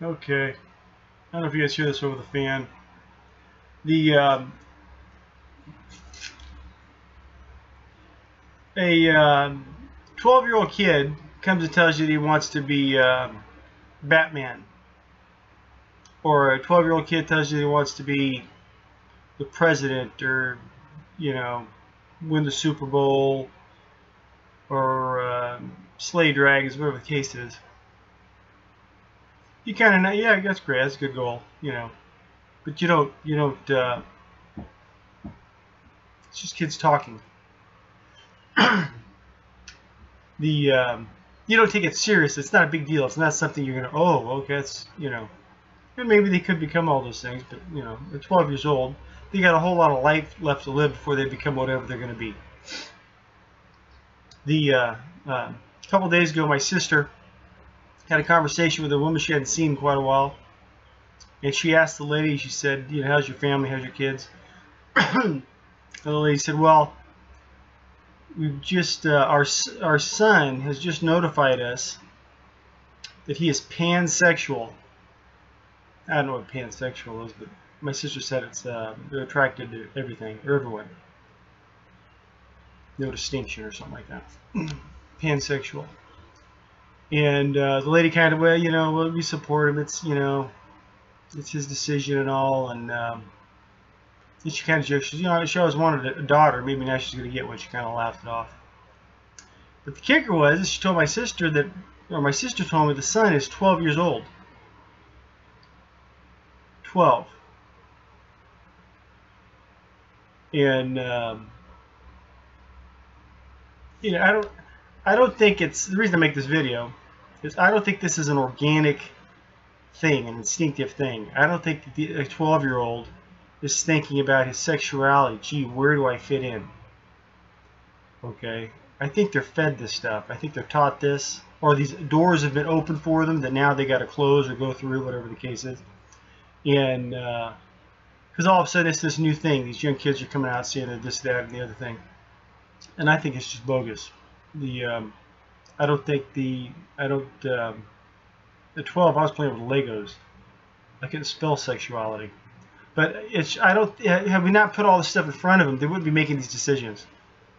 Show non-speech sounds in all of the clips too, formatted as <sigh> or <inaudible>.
Okay. I don't know if you guys hear this over the fan. The um, a um, 12 year old kid comes and tells you that he wants to be um, Batman. Or a 12 year old kid tells you he wants to be the president or, you know, win the Super Bowl or um, slay dragons, whatever the case is. You kind of know, yeah, that's great, that's a good goal, you know. But you don't, you don't, uh, it's just kids talking. <clears throat> the, um, you don't take it serious. It's not a big deal. It's not something you're gonna. Oh, okay, that's, you know. And maybe they could become all those things, but you know, they're 12 years old. They got a whole lot of life left to live before they become whatever they're gonna be. The uh, uh, a couple days ago, my sister had a conversation with a woman she hadn't seen in quite a while, and she asked the lady. She said, "You know, how's your family? How's your kids?" <clears throat> and the lady said, "Well." we've just uh, our our son has just notified us that he is pansexual. I don't know what pansexual is, but my sister said it's uh, attracted to everything everyone. No distinction or something like that. <clears throat> pansexual. And uh, the lady kind of, well, you know, we support him. It's, you know, it's his decision and all. And um, and she kind of joked, you know, she always wanted a daughter. Maybe now she's going to get one. She kind of laughed it off. But the kicker was, she told my sister that, or my sister told me the son is 12 years old. 12. And, um, you know, I don't, I don't think it's, the reason I make this video is I don't think this is an organic thing, an instinctive thing. I don't think the, a 12 year old is thinking about his sexuality. Gee, where do I fit in? Okay, I think they're fed this stuff. I think they're taught this, or these doors have been opened for them that now they got to close or go through, whatever the case is. And because uh, all of a sudden it's this new thing. These young kids are coming out saying this, that, and the other thing. And I think it's just bogus. The um, I don't think the I don't um, at 12 I was playing with Legos. I couldn't spell sexuality. But it's I don't have we not put all this stuff in front of them, they wouldn't be making these decisions.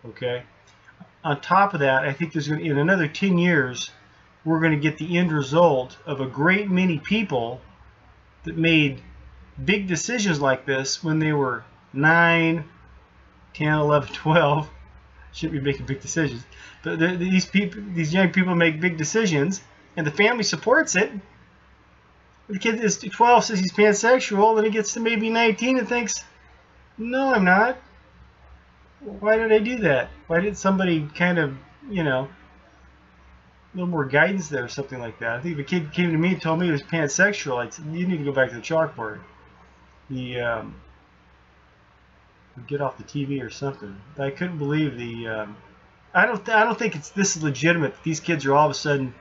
Okay. On top of that, I think there's going to, in another 10 years, we're going to get the end result of a great many people that made big decisions like this when they were 9, 10, 11, 12. Shouldn't be making big decisions, but these people, these young people make big decisions, and the family supports it, the kid is 12 says he's pansexual, then he gets to maybe 19 and thinks, no, I'm not. Why did I do that? Why did somebody kind of, you know, a little more guidance there or something like that? I think if a kid came to me and told me he was pansexual, I'd say, you need to go back to the chalkboard. The, um, get off the TV or something. But I couldn't believe the, um, I don't, I don't think it's this is legitimate. These kids are all of a sudden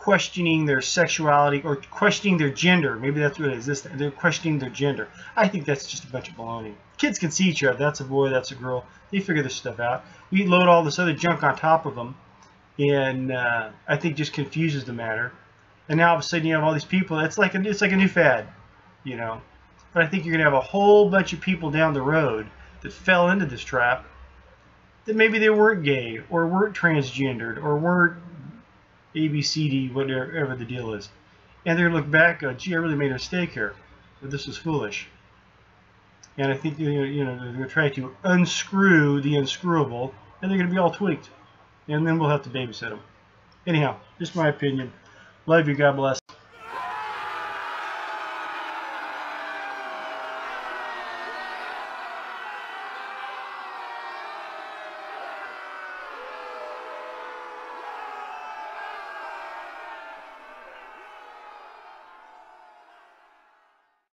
questioning their sexuality or questioning their gender. Maybe that's what it is. This they're questioning their gender. I think that's just a bunch of baloney. Kids can see each other. That's a boy. That's a girl. They figure this stuff out. We load all this other junk on top of them, and uh, I think just confuses the matter. And now all of a sudden you have all these people. It's like a, it's like a new fad, you know. But I think you're gonna have a whole bunch of people down the road that fell into this trap that maybe they weren't gay or weren't transgendered or weren't ABCD, whatever the deal is. And they're going to look back, gee, I really made a mistake here. This was foolish. And I think you know, you know they're going to try to unscrew the unscrewable, and they're going to be all tweaked. And then we'll have to babysit them. Anyhow, just my opinion. Love you. God bless.